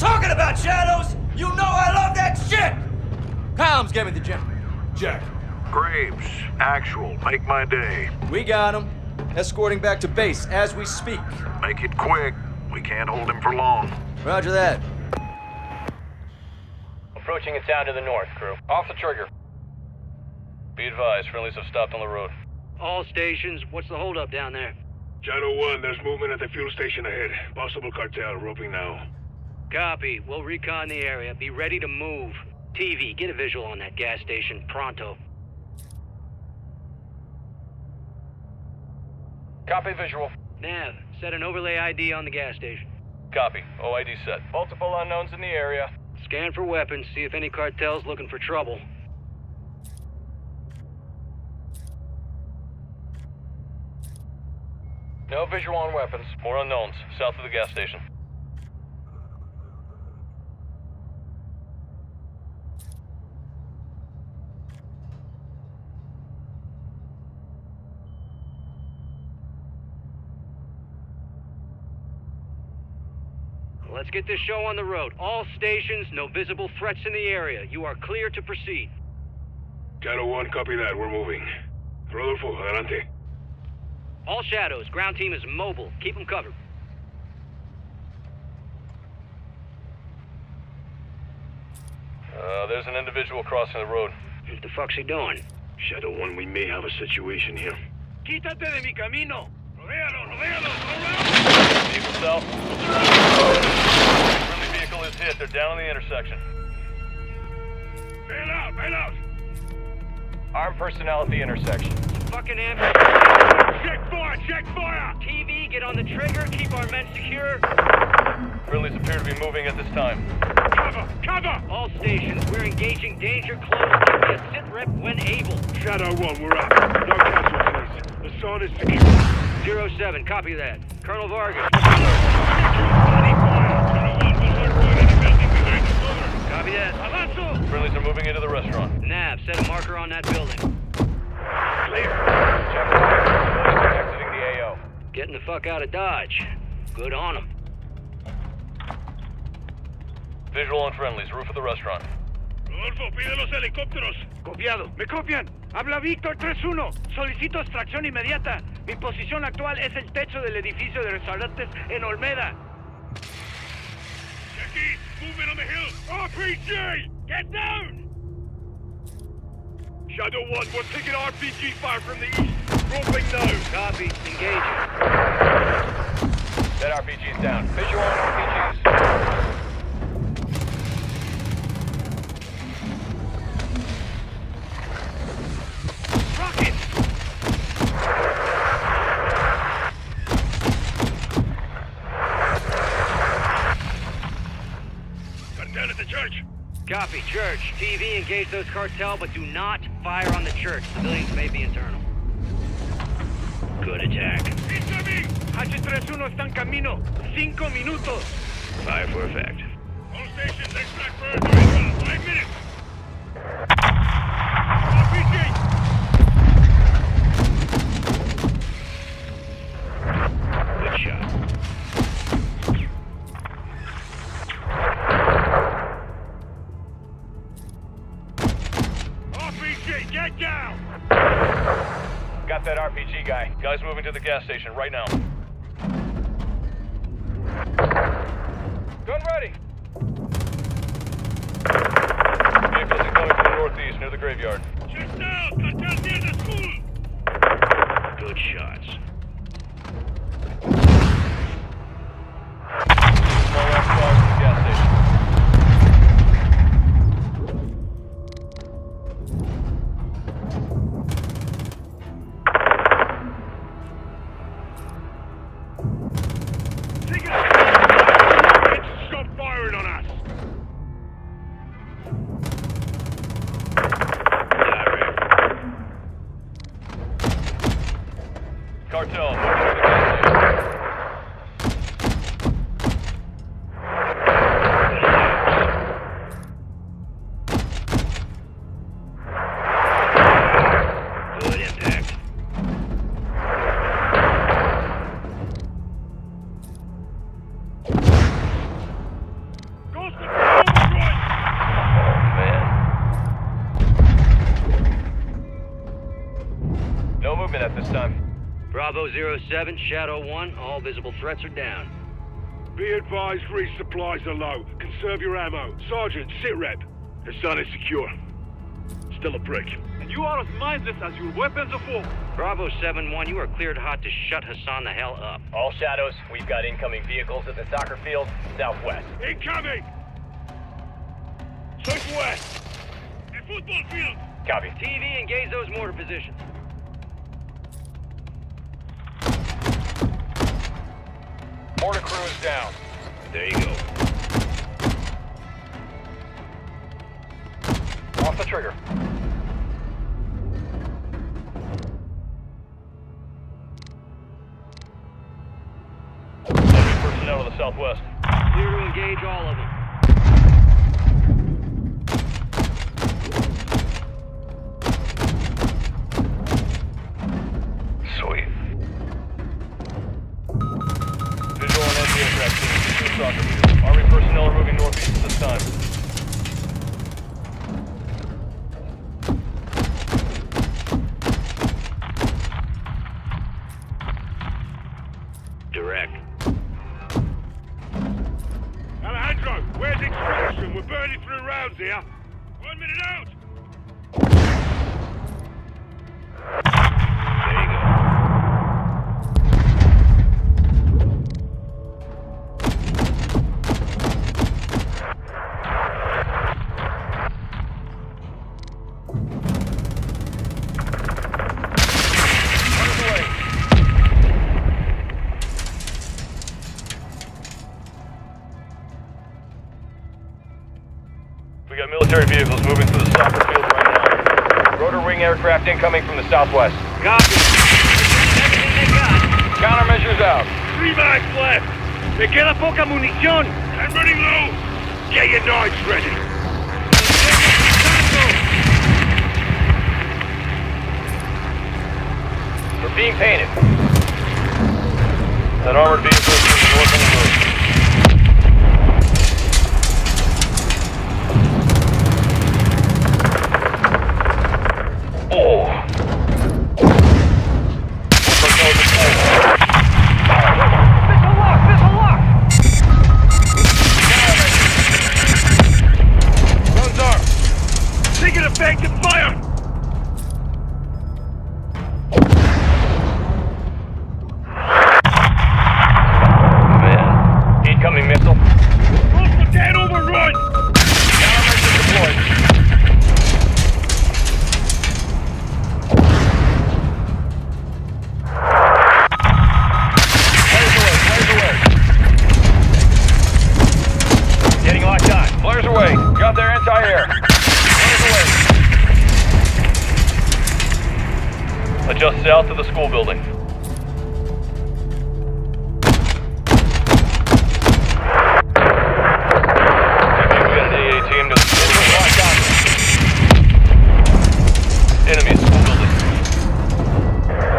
talking about, Shadows! You know I love that shit! Combs, get me the gym. Jack. Graves, actual, make my day. We got him. Escorting back to base as we speak. Make it quick. We can't hold him for long. Roger that. Approaching a town to the north, crew. Off the trigger. Be advised, friendlies have stopped on the road. All stations, what's the holdup down there? Shadow 1, there's movement at the fuel station ahead. Possible cartel, roping now. Copy. We'll recon the area. Be ready to move. TV, get a visual on that gas station, pronto. Copy visual. Nav, set an overlay ID on the gas station. Copy. OID set. Multiple unknowns in the area. Scan for weapons, see if any cartel's looking for trouble. No visual on weapons. More unknowns. South of the gas station. Let's get this show on the road. All stations, no visible threats in the area. You are clear to proceed. Shadow 1, copy that. We're moving. Rodolfo, adelante. All shadows, ground team is mobile. Keep them covered. Uh, there's an individual crossing the road. What the fuck's he doing? Shadow 1, we may have a situation here. Quítate de mi camino! Rodéalo, rodéalo, Vehicle south. Friendly vehicle is hit. They're down on the intersection. Bail out, bail out! Armed personnel at the intersection. Fucking ambulance! Check fire, check fire! TV, get on the trigger, keep our men secure. Friendlies appear to be moving at this time. Cover, cover! All stations, we're engaging danger close. Give me a sit rep when able. Shadow 1, we're up. No casualties. The zone is secure. Zero 07, copy that. Colonel Vargas. Nav, set a marker on that building. Clear. Check exiting the AO. Getting the fuck out of Dodge. Good on them. Visual on friendlies. Roof of the restaurant. Rodolfo, pide los helicópteros. Copiado. ¿Me copian? Habla Víctor 3-1. Solicito extracción inmediata. Mi posición actual es el techo del edificio de restaurantes en Olmeda. Jackie, movement on the hill. RPG! Get down! Shadow 1, we're taking RPG fire from the east. Roping now. Copy. Engaging. That RPG's down. Visual on RPGs. Rocket! Cartel at the church. Copy. Church. TV, engage those cartel, but do not fire on the church. Civilians may be internal. Good attack. Incoming! H31 está en camino. Cinco minutos. Fire for effect. All stations, extract birds. Five minutes. Gas station right now. Gun ready. Vehicles are coming from the northeast near the graveyard. Cartel, Bravo 07, Shadow 1, all visible threats are down. Be advised, resupplies are low. Conserve your ammo. Sergeant, sit rep. Hassan is secure. Still a prick. And you are as mindless as your weapons of war. Bravo 7-1, you are cleared hot to shut Hassan the hell up. All shadows, we've got incoming vehicles at the soccer field, southwest. Incoming! Southwest! A football field! Copy. TV, engage those mortar positions. Mortar crew is down. There you go. Off the trigger. Enemy personnel to the southwest. Clear to engage all of them. Northeast at this time. Direct. Alejandro, where's extraction? We're burning through rounds here. Got military vehicles moving through the soccer field right now. Rotor wing aircraft incoming from the southwest. Copy. Everything they got. Countermeasures out. Three bags left! Me queda poca munición. I'm running low! Get your knives ready! We're being painted. That armored vehicle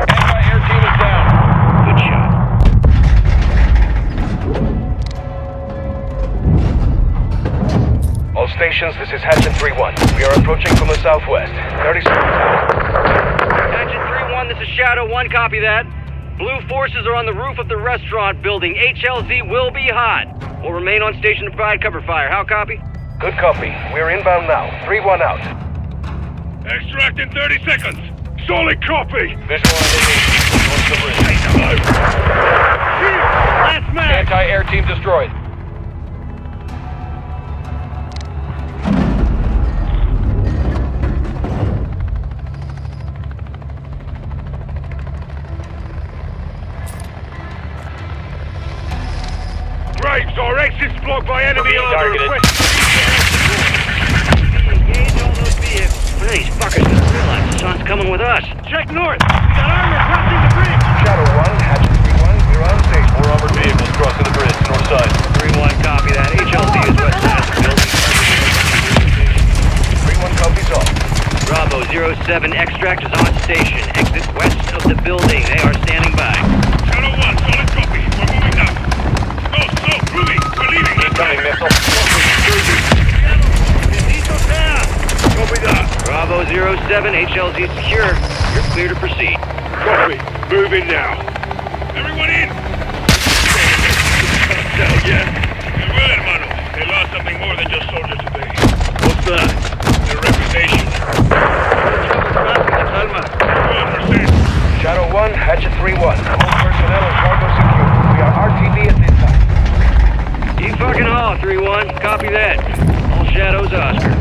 Anti-air team is down. Good shot. All stations, this is Hatchet 3-1. We are approaching from the southwest. 30 seconds 3-1, is Shadow 1, copy that. Blue forces are on the roof of the restaurant building. HLZ will be hot. We'll remain on station to provide cover fire. How copy? Good copy. We're inbound now. 3-1 out. Extract in 30 seconds! Solid copy! Visual on enemy. The bridge. Last man! Anti-air team destroyed. Exit's blocked by enemy being armor. targeted. Request Engage all those vehicles. These fuckers gonna realize the sun's coming with us. Check north. We got armor crossing the bridge. Shadow 1, Hatchet 3-1, we're on station. Four armored vehicles crossing the bridge, north side. 3-1, copy that. HLZ is west side of the building. 3-1 copies all. Bravo 07, extract is on 7, HLZ secure. You're clear to proceed. Copy. Move in now. Everyone in! Down yet? We hermano. They lost something more than just soldiers today. What's that? Their reputation. Calma. Shadow 1, Hatchet 3-1. All personnel and cargo secure. We are RTB at this time. Keep fucking all, 3-1. Copy that. All shadows Oscar.